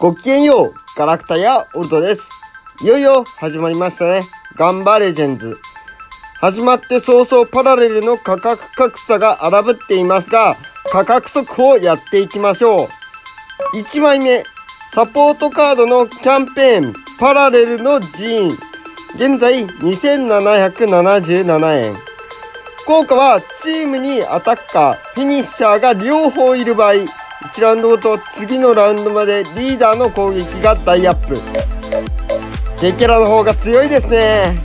ごきげんよう、ガラクタやオルトです。いよいよ始まりましたね。ガンバレジェンズ。始まって早々パラレルの価格格差が荒ぶっていますが、価格速をやっていきましょう。1枚目、サポートカードのキャンペーン、パラレルの寺院。現在2777円。効果はチームにアタッカー、フィニッシャーが両方いる場合、1ラウンドごと次のラウンドまでリーダーの攻撃が大アップ。デケラの方が強いですね。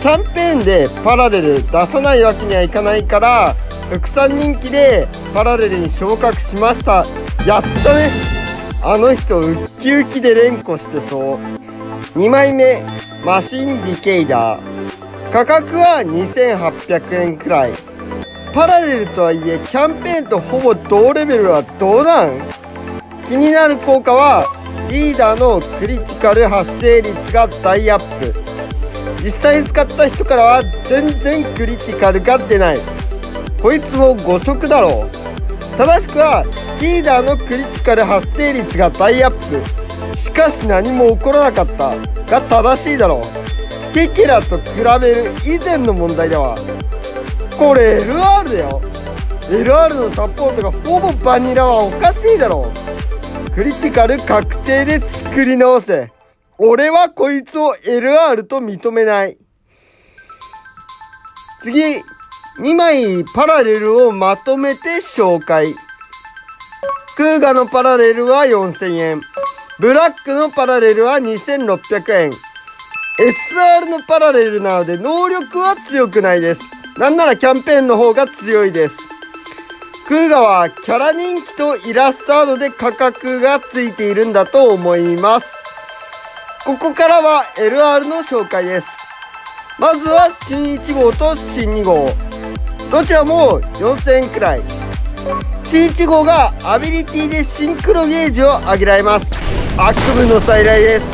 キャンペーンでパラレル出さないわけにはいかないから副産人気でパラレルに昇格しました。やったね。あの人ウッキウキで連呼してそう。2枚目マシンディケイダー。価格は2800円くらい。パラレルとはいえキャンペーンとほぼ同レベルはどうなん？気になる効果はリーダーのクリティカル発生率が大アップ。実際に使った人からは全然クリティカルが出ない。こいつも誤色だろう。正しくはリーダーのクリティカル発生率が大アップ。しかし何も起こらなかったが正しいだろう。ケケラと比べる以前の問題だわ。これ LR だよ。LR のサポートがほぼバニラはおかしいだろ。クリティカル確定で作り直せ。俺はこいつを LR と認めない。次2枚パラレルをまとめて紹介。クーガのパラレルは4000円。ブラックのパラレルは2600円。SR のパラレルなので能力は強くないです。なんならキャンペーンの方が強いです。クーガはキャラ人気とイラストアードで価格がついているんだと思います。ここからは LR の紹介です。まずは新1号と新2号。どちらも4000円くらい。新1号がアビリティでシンクロゲージを上げられます。悪夢の再来です。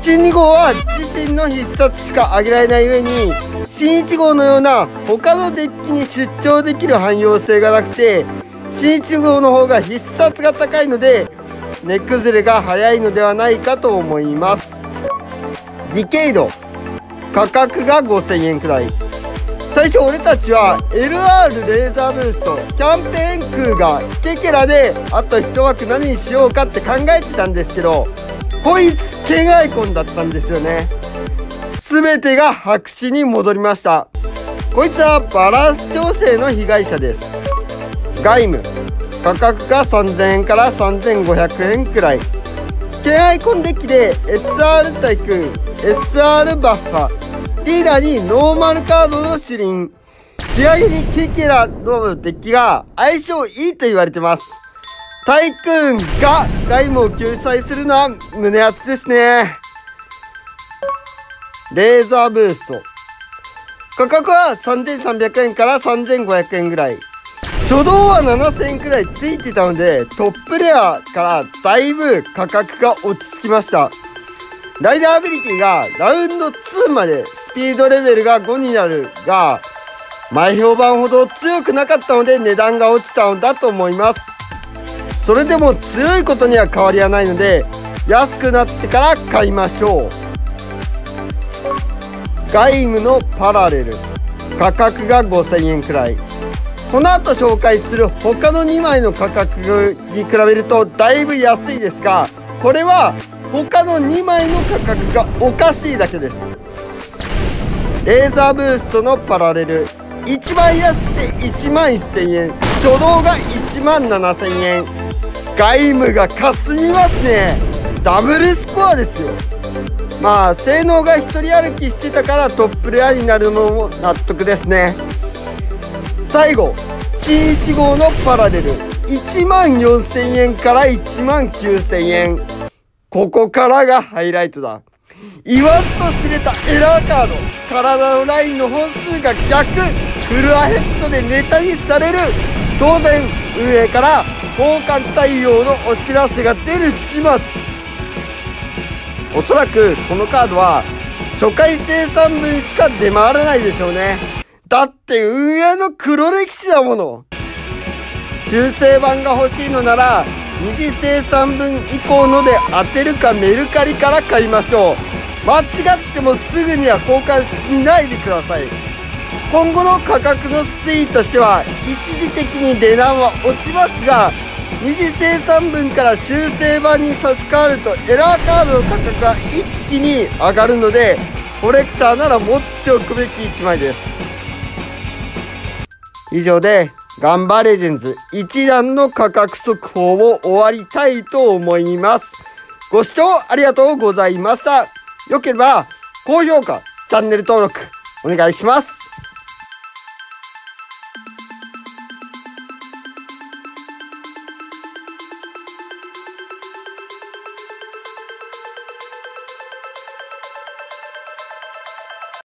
新2号は自身の必殺しか上げられない上に新1号のような他のデッキに出張できる汎用性がなくて新1号の方が必殺が高いので値崩れが早いのではないかと思います。ディケイド。価格が5000円くらい。最初俺たちは LR レーザーブーストキャンペーンクーがケケラであと1枠何にしようかって考えてたんですけどこいつケンアイコンだったんですよね。全てが白紙に戻りました。こいつはバランス調整の被害者です。外務価格が3000円から3500円くらい。K アイコンデッキで SR 対空 SR バッファリーダーにノーマルカードのシリン仕上げにケケラのデッキが相性いいと言われてます。タイクーンが外務を救済するのは胸熱ですね。レーザーブースト。価格は3300円から3500円ぐらい。初動は7000円くらいついてたのでトップレアからだいぶ価格が落ち着きました。ライダーアビリティがラウンド2までスピードレベルが5になるが前評判ほど強くなかったので値段が落ちたのだと思います。それでも強いことには変わりはないので安くなってから買いましょう。外務のパラレル。価格が5000円くらい。この後紹介する他の2枚の価格に比べるとだいぶ安いですがこれは他の2枚の価格がおかしいだけです。レーザーブーストのパラレル。一番安くて1万1000円。初動が1万7000円。外務がかすみますね。ダブルスコアですよ。まあ性能が一人歩きしてたからトップレアになるのも納得ですね。最後 C1 号のパラレル。1万4000円から1万9000円。ここからがハイライトだ。言わずと知れたエラーカード。体のラインの本数が逆フルアヘッドでネタにされる。当然運営から交換対応のお知らせが出る始末。おそらくこのカードは初回生産分しか出回らないでしょうね。だって運営の黒歴史だもの。中世版が欲しいのなら二次生産分以降ので当てるかメルカリから買いましょう。間違ってもすぐには交換しないでください。今後の価格の推移としては一時的に値段は落ちますが二次生産分から修正版に差し替わるとエラーカードの価格が一気に上がるのでコレクターなら持っておくべき1枚です。以上でガンバレジェンズ一段の価格速報を終わりたいと思います。ご視聴ありがとうございました。よければ高評価チャンネル登録お願いします。